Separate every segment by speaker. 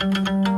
Speaker 1: Música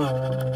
Speaker 1: 嗯